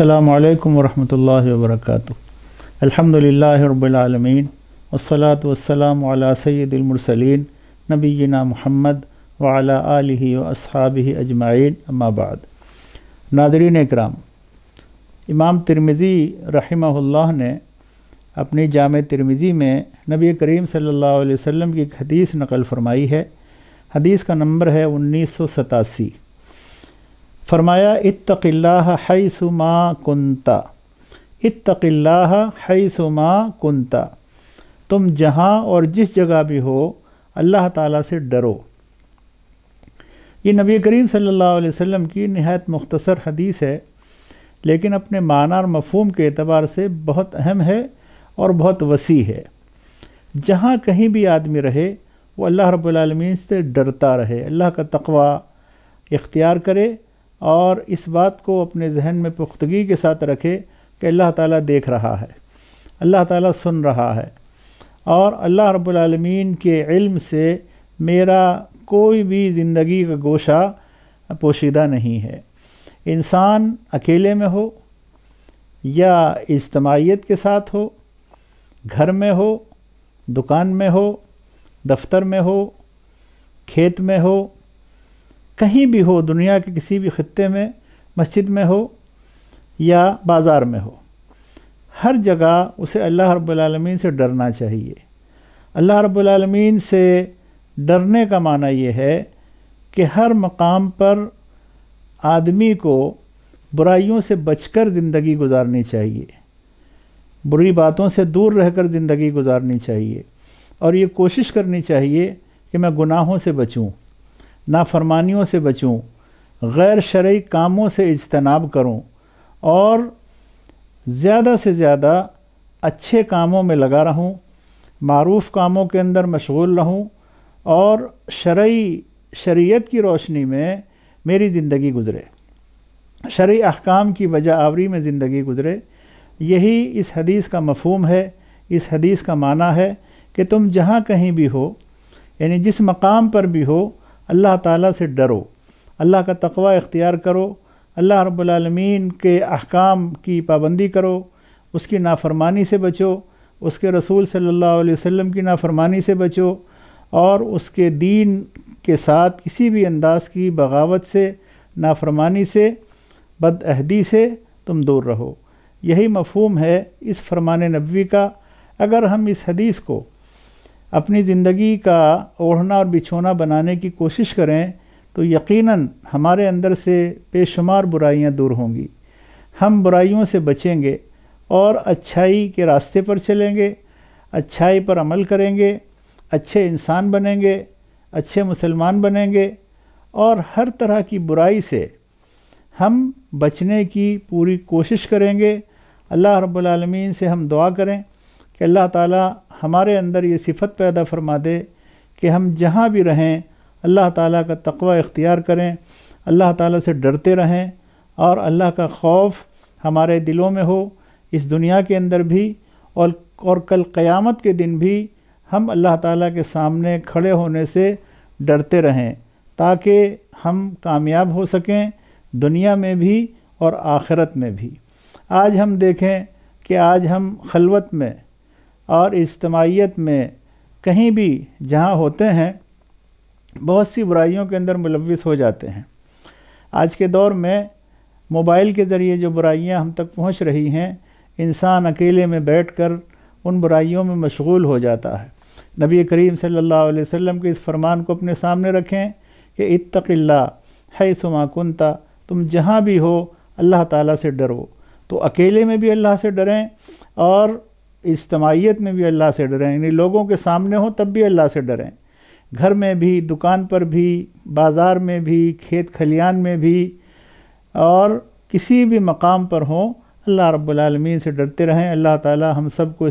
السلام علیکم ورحمۃ اللہ وبرکاتہ۔ الحمد للہ رب العالمین، والصلاة والسلام علی سید المرسلین، نبینا محمد وعلی آلہ و اصحابہ اجمعین، اما بعد۔ ناظرین اکرام، امام ترمزی رحمہ اللہ نے اپنی جامع ترمزی میں نبی کریم صلی اللہ علیہ وسلم کی ایک حدیث نقل فرمائی ہے۔ حدیث کا نمبر ہے انیس سو ستاسی۔ فرمایا، اتق اللہ حیث ما کنتا اتق اللہ حیث ما کنتا تم جہاں اور جس جگہ بھی ہو، اللہ تعالیٰ سے ڈرو۔ یہ نبی کریم صلی اللہ علیہ وسلم کی نہایت مختصر حدیث ہے، لیکن اپنے معنی اور مفہوم کے اعتبار سے بہت اہم ہے اور بہت وسیع ہے۔ جہاں کہیں بھی آدمی رہے، وہ اللہ رب العالمین سے ڈرتا رہے۔ اللہ کا تقوی اختیار کرے اور اس بات کو اپنے ذہن میں پختگی کے ساتھ رکھے کہ اللہ تعالیٰ دیکھ رہا ہے، اللہ تعالیٰ سن رہا ہے اور اللہ رب العالمین کے علم سے میرا کوئی بھی زندگی کا گوشہ پوشیدہ نہیں ہے۔ انسان اکیلے میں ہو یا اجتماعیت کے ساتھ ہو، گھر میں ہو، دکان میں ہو، دفتر میں ہو، کھیت میں ہو کہیں بھی ہو، دنیا کے کسی بھی خطے میں، مسجد میں ہو یا بازار میں ہو، ہر جگہ اسے اللہ رب العالمین سے ڈرنا چاہیے۔ اللہ رب العالمین سے ڈرنے کا معنی یہ ہے کہ ہر مقام پر آدمی کو برائیوں سے بچ کر زندگی گزارنی چاہیے۔ بری باتوں سے دور رہ کر زندگی گزارنی چاہیے۔ اور یہ کوشش کرنی چاہیے کہ میں گناہوں سے بچوں۔ نافرمانیوں سے بچوں، غیر شرعی کاموں سے اجتناب کروں اور زیادہ سے زیادہ اچھے کاموں میں لگا رہوں، معروف کاموں کے اندر مشغول رہوں اور شرعی شریعت کی روشنی میں میری زندگی گزرے۔ شرعی احکام کی وجہ آوری میں زندگی گزرے۔ یہی اس حدیث کا مفہوم ہے، اس حدیث کا معنی ہے کہ تم جہاں کہیں بھی ہو یعنی جس مقام پر بھی ہو اللہ تعالیٰ سے ڈرو۔ اللہ کا تقوی اختیار کرو۔ اللہ رب العالمین کے احکام کی پابندی کرو۔ اس کی نافرمانی سے بچو۔ اس کے رسول صلی اللہ علیہ وسلم کی نافرمانی سے بچو۔ اور اس کے دین کے ساتھ کسی بھی انداز کی بغاوت سے، نافرمانی سے بد عہدی سے تم دور رہو۔ یہی مفہوم ہے اس فرمان نبوی کا۔ اگر ہم اس حدیث کو اپنی زندگی کا اوڑھنا اور بچھونا بنانے کی کوشش کریں تو یقیناً ہمارے اندر سے بے شمار برائیاں دور ہوں گی۔ ہم برائیوں سے بچیں گے اور اچھائی کے راستے پر چلیں گے، اچھائی پر عمل کریں گے، اچھے انسان بنیں گے، اچھے مسلمان بنیں گے اور ہر طرح کی برائی سے ہم بچنے کی پوری کوشش کریں گے۔ اللہ رب العالمین سے ہم دعا کریں کہ اللہ تعالی ہمارے اندر یہ صفت پیدا فرما دے کہ ہم جہاں بھی رہیں، اللہ تعالیٰ کا تقوی اختیار کریں، اللہ تعالیٰ سے ڈرتے رہیں اور اللہ کا خوف ہمارے دلوں میں ہو، اس دنیا کے اندر بھی اور اور کل قیامت کے دن بھی ہم اللہ تعالیٰ کے سامنے کھڑے ہونے سے ڈرتے رہیں تاکہ ہم کامیاب ہو سکیں دنیا میں بھی اور آخرت میں بھی۔ آج ہم دیکھیں کہ آج ہم خلوت میں اور اجتماعیت میں کہیں بھی جہاں ہوتے ہیں، بہت سی برائیوں کے اندر ملوث ہو جاتے ہیں۔ آج کے دور میں موبائل کے ذریعے جو برائیاں ہم تک پہنچ رہی ہیں، انسان اکیلے میں بیٹھ کر ان برائیوں میں مشغول ہو جاتا ہے۔ نبی کریم صلی اللہ علیہ وسلم کے اس فرمان کو اپنے سامنے رکھیں کہ اتق اللہ ہے سما کنتا تم جہاں بھی ہو، اللہ تعالیٰ سے ڈرو۔ تو اکیلے میں بھی اللہ سے ڈریں اور اجتماعیت میں بھی اللہ سے ڈریں یعنی لوگوں کے سامنے ہوں تب بھی اللہ سے ڈریں۔ گھر میں بھی، دکان پر بھی، بازار میں بھی، کھیت کھلیان میں بھی، اور کسی بھی مقام پر ہوں، اللہ رب العالمین سے ڈرتے رہیں۔ اللہ تعالیٰ ہم سب کو